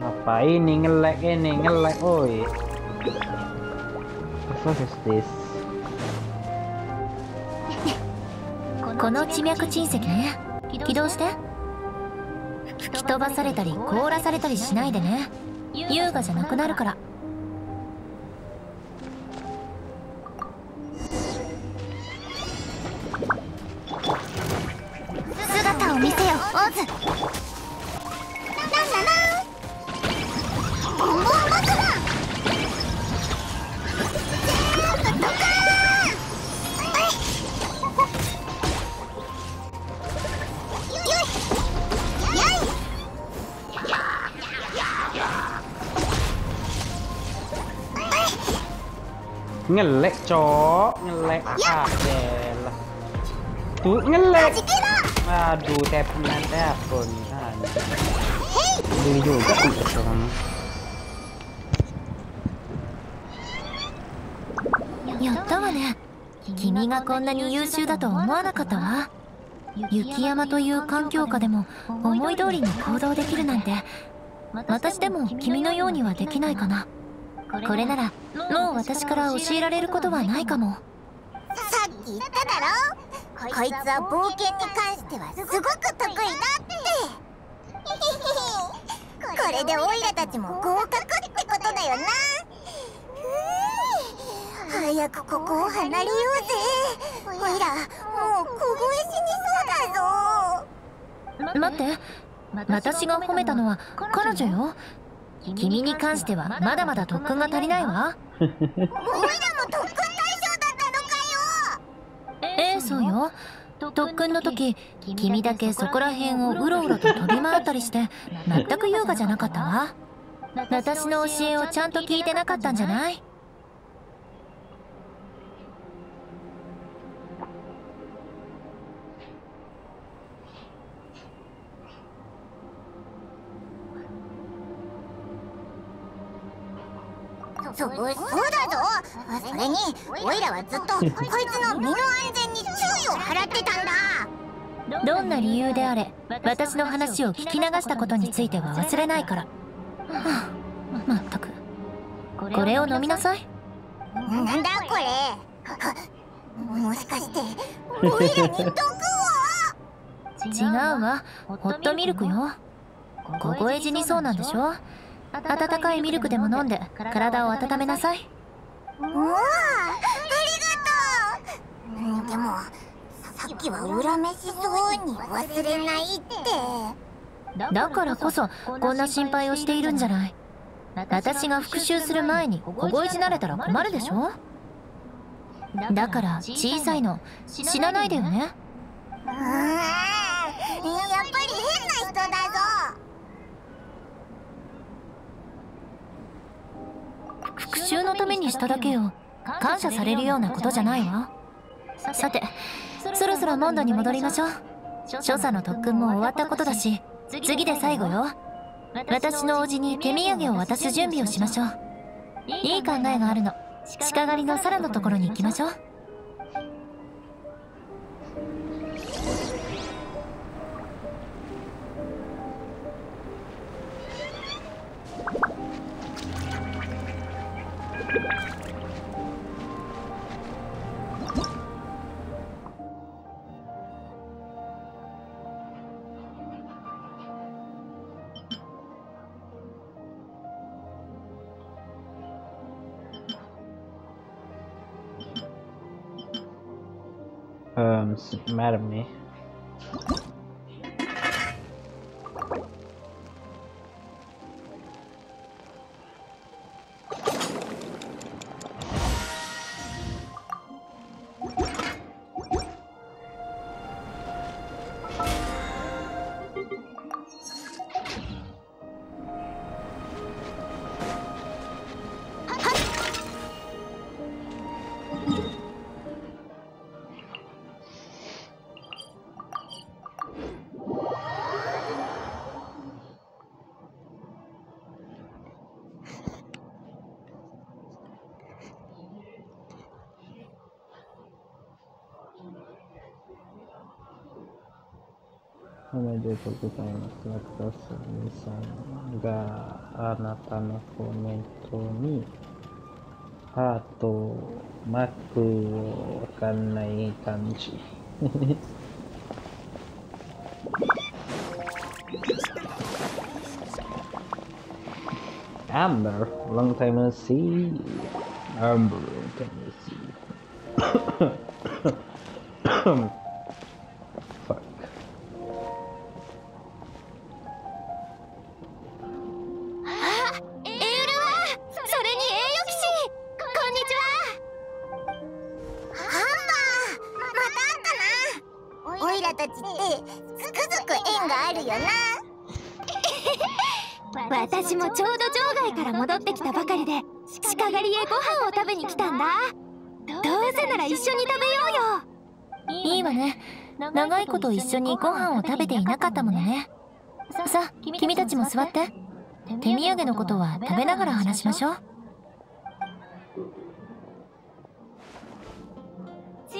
Ngapain nih ngelek ini? Ngelek oi. What is this? この地脈沈石ね。起動して。吹き飛ばされたり凍らされたりしないでね。優雅じゃなくなるから。オズなんななボンボン爆弾全部ドカーンよいよい Ngelek cok, ngelek ah lah. Tuh ngelek. Aduh, tapian telepon. Beli juga untuk orang. やったわね君がこんなに優秀だとは思わなかったわ雪山という環境下でも思い通りに行動できるなんて私でも君のようにはできないかなこれならもう私から教えられることはないかもさっき言っただろこいつは冒険に関してはすごく得意だってこれでオイラたちも合格ってことだよな。早くここを離れようぜオイラもう凍え死にそうだぞ待って私が褒めたのは彼女よ。君に関してはまだまだ特訓が足りないわ。オイラそうよ。特訓の時君だけそこら辺をうろうろと飛び回ったりして全く優雅じゃなかったわ。私の教えをちゃんと聞いてなかったんじゃない？そそうだぞ。それにオイラはずっとこいつの身の安全に注意を払ってたんだ。どんな理由であれ私の話を聞き流したことについては忘れないから。はあまったく。これを飲みなさい。なんだこれ。もしかしてオイラに毒を？違うわ。ホットミルクよ。凍え死にそうなんでしょ？温かいミルクでも飲んで体を温めなさい。おおありがとう。でもさっきは恨めしそうに忘れないって。だからこそこんな心配をしているんじゃない。私が復讐する前に凍え死なれたら困るでしょ。だから小さいの。死なないでよね。うーんやっぱり変な人だぞ復讐のためにしただけよ。感謝されるようなことじゃないわ。さてそろそろモンドに戻りましょう。所作の特訓も終わったことだし次で最後よ。私の叔父に手土産を渡す準備をしましょう。いい考えがあるの。鹿狩りのサラのところに行きましょう。Um, madam nih. おめでとうございます。ラクタスミさんがあなたのコメントにハート、マークをわかんない感じ。Amber, long time no see. Amber, long time no see. へご飯を食べに来たんだ。どうせなら一緒に食べようよ。いいわね。長いこと一緒にご飯を食べていなかったものね。さあ君たちも座って。手土産のことは食べながら話しましょう。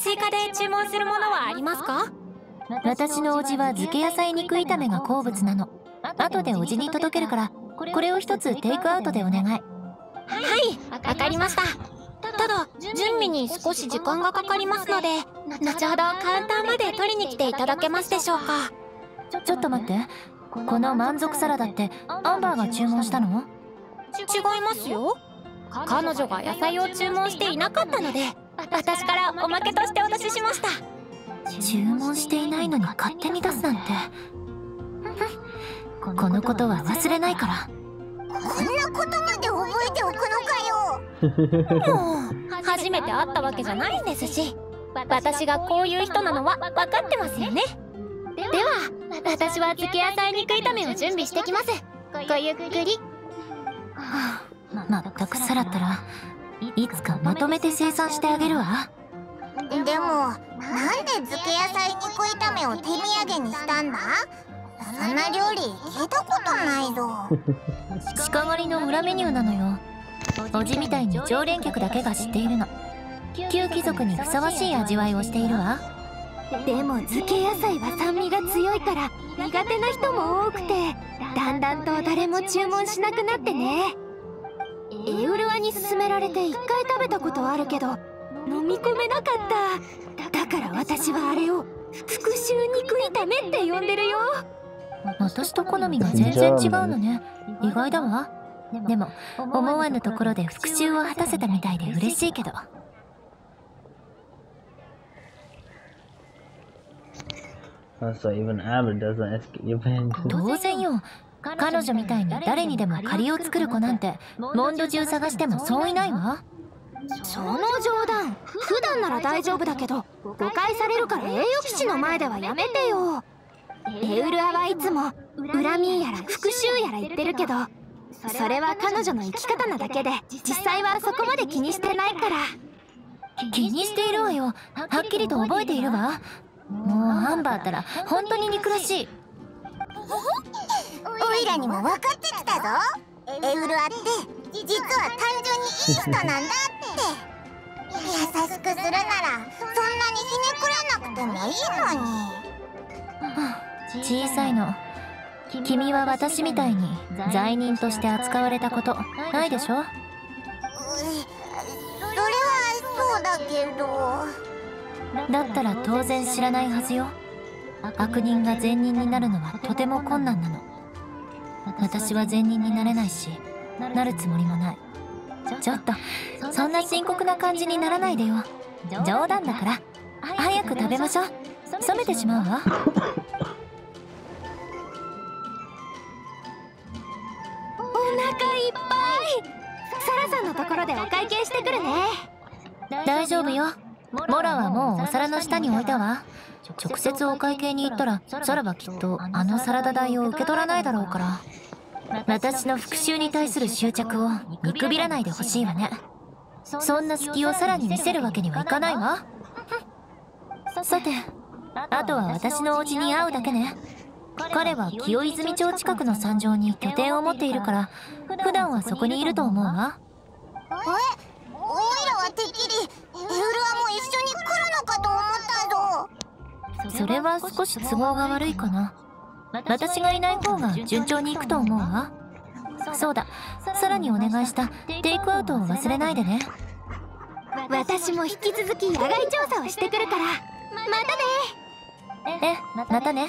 追加で注文するものはありますか？私のおじは漬け野菜肉炒めが好物なの。後でおじに届けるからこれを一つテイクアウトでお願いはいわかりました。ただ準備に少し時間がかかりますので後ほどカウンターまで取りに来ていただけますでしょうか。ちょっと待って。この満足サラダってアンバーが注文したの？違いますよ。彼女が野菜を注文していなかったので私からおまけとしてお出ししました。注文していないのに勝手に出すなんてこのことは忘れないからこんなことまで覚えておくのかよ。もう初めて会ったわけじゃないんですし。私がこういう人なのは分かってますよね。では私は漬け野菜肉炒めを準備してきます。ごゆっくり。はあ。まったくさらったらいつかまとめて生産してあげるわ。でもなんで漬け野菜肉炒めを手土産にしたんだ？そんな料理聞いたことないぞ。鹿狩りの裏メニューなのよ。おじみたいに常連客だけが知っているの。旧貴族にふさわしい味わいをしているわ。でも漬け野菜は酸味が強いから苦手な人も多くてだんだんと誰も注文しなくなってね。エウルアに勧められて一回食べたことはあるけど飲み込めなかった。だから私はあれを復讐肉炒めって呼んでるよ私と好みが全然違うのね。意外だわ。でも思わぬところで復讐を果たせたみたいで嬉しいけど。当然よ。彼女みたいに誰にでも借りを作る子なんてモンド中探してもそういないわ。その冗談。普段なら大丈夫だけど誤解されるから栄誉騎士の前ではやめてよエウルアはいつも恨みやら復讐やら言ってるけどそれは彼女の生き方なだけで実際はそこまで気にしてないから。気にしているわよ。はっきりと覚えているわ。もうアンバーったら本当に憎らしい。オイラにも分かってきたぞ。エウルアって実は単純にいい人なんだって。優しくするならそんなにひねくらなくてもいいのに。小さいの。君は私みたいに罪人として扱われたことないでしょ？うそれはそうだけど。だったら当然知らないはずよ。悪人が善人になるのはとても困難なの。私は善人になれないしなるつもりもない。ちょっとそんな深刻な感じにならないでよ。冗談だから。早く食べましょう。冷めてしまうわ いっぱい。サラさんのところでお会計してくるね。大丈夫よ。モラはもうお皿の下に置いたわ。直接お会計に行ったらサラはきっとあのサラダ代を受け取らないだろうから。私の復讐に対する執着を見くびらないでほしいわね。そんな隙をさらに見せるわけにはいかないわ。さてあとは私のお家に会うだけね。彼は清泉町近くの山上に拠点を持っているから普段はそこにいると思うわ。え？オイラはてっきりエウルアも一緒に来るのかと思ったぞ。それは少し都合が悪いかな。私がいない方が順調にいくと思うわ。そうだ。さらにお願いした。テイクアウトを忘れないでね。私も引き続き野外調査をしてくるから。またね。えまたね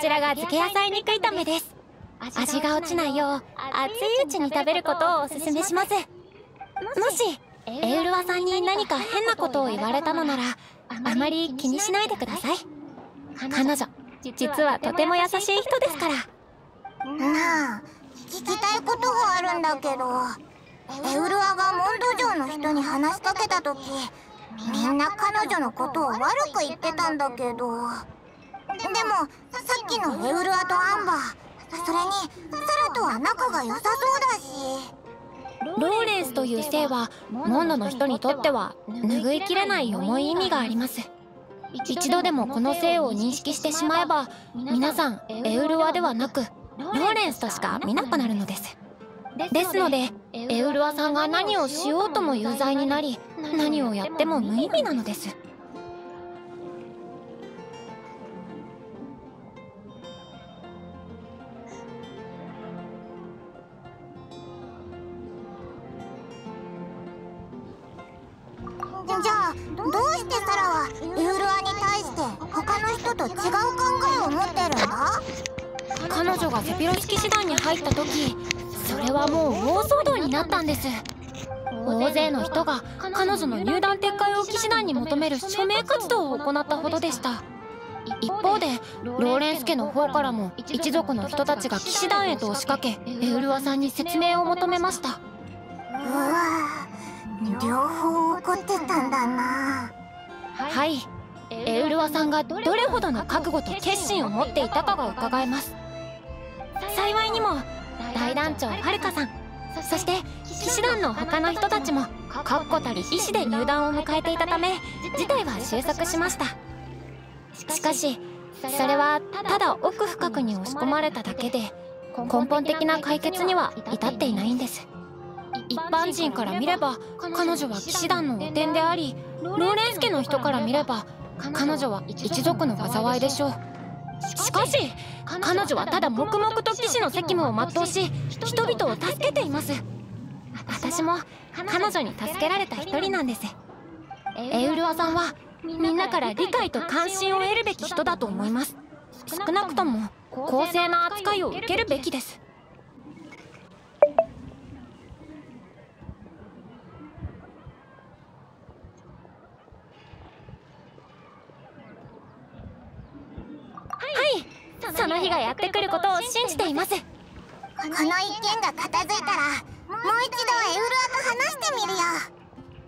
ちらが漬け野菜肉炒めです。味が落ちないよう熱いうちに食べることをおすすめします。もしエウルワさんに何か変なことを言われたのならあまり気にしないでください。彼女実はとても優しい人ですから。なあ聞きたいことがあるんだけどエウルアがモンド城の人に話しかけた時みんな彼女のことを悪く言ってたんだけどでもさっきのエウルアとアンバーそれにサラとは仲が良さそうだし。ローレンスという姓はモンドの人にとっては拭いきれない重い意味があります。一度でもこの姓を認識してしまえば皆さんエウルワではなくローレンスとしか見なくなるのです。ですのでエウルワさんが何をしようとも有罪になり何をやっても無意味なのです。時それはもう大騒動になったんです。大勢の人が彼女の入団撤回を騎士団に求める署名活動を行ったほどでした。一方でローレンス家の方からも一族の人たちが騎士団へと押しかけエウルワさんに説明を求めました。うわ両方怒ってたんだな。はい。エウルワさんがどれほどの覚悟と決心を持っていたかが伺えます。幸いにも大団長はるかさん。そして騎士団の他の人たちも確固たる意志で入団を迎えていたため事態は収束しました。しかしそれはただ奥深くに押し込まれただけで根本的な解決には至っていないんです。一般人から見れば彼女は騎士団の汚点でありローレンス家の人から見れば彼女は一族の災いでしょう。しかし彼女はただ黙々と騎士の責務を全うし人々を助けています。私も彼女に助けられた一人なんです。エウルアさんはみんなから理解と関心を得るべき人だと思います。少なくとも公正な扱いを受けるべきですはいその日がやってくることを信じています。この一件が片付いたらもう一度エウルアと話してみるよ。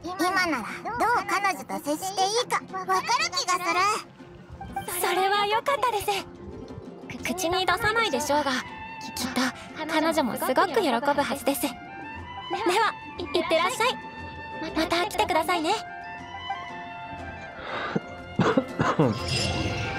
今ならどう彼女と接していいかわかる気がする。それは良かったです。く口に出さないでしょうがきっと彼女もすごく喜ぶはずです。ではいってらっしゃい。また来てくださいね